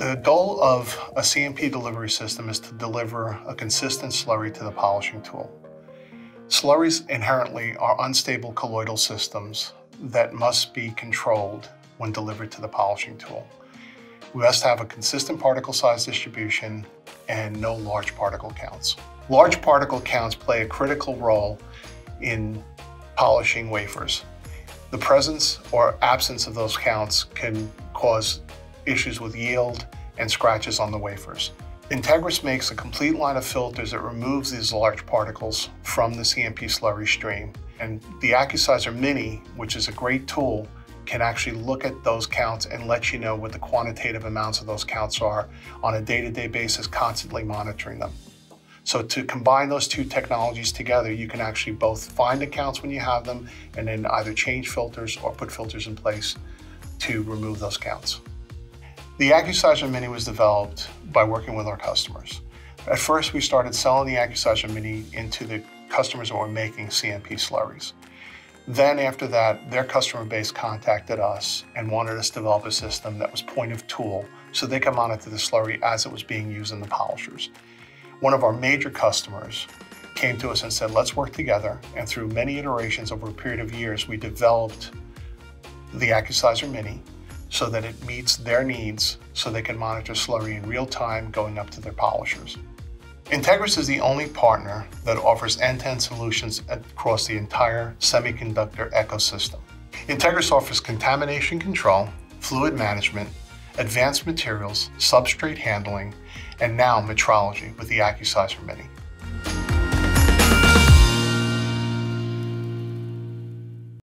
The goal of a CMP delivery system is to deliver a consistent slurry to the polishing tool. Slurries inherently are unstable colloidal systems that must be controlled when delivered to the polishing tool. We must have a consistent particle size distribution and no large particle counts. Large particle counts play a critical role in polishing wafers. The presence or absence of those counts can cause issues with yield and scratches on the wafers. Entegris makes a complete line of filters that removes these large particles from the CMP slurry stream. And the Accusizer Mini, which is a great tool, can actually look at those counts and let you know what the quantitative amounts of those counts are on a day-to-day -day basis, constantly monitoring them. So to combine those two technologies together, you can actually both find accounts when you have them and then either change filters or put filters in place to remove those counts. The Accusizer Mini was developed by working with our customers. At first, we started selling the Accusizer Mini into the customers that were making CMP slurries. Then after that, their customer base contacted us and wanted us to develop a system that was point of tool so they could monitor the slurry as it was being used in the polishers. One of our major customers came to us and said, let's work together. And through many iterations over a period of years, we developed the Accusizer Mini, so that it meets their needs so they can monitor slurry in real time going up to their polishers. Entegris is the only partner that offers end-to-end solutions across the entire semiconductor ecosystem. Entegris offers contamination control, fluid management, advanced materials, substrate handling, and now metrology with the Accusizer Mini.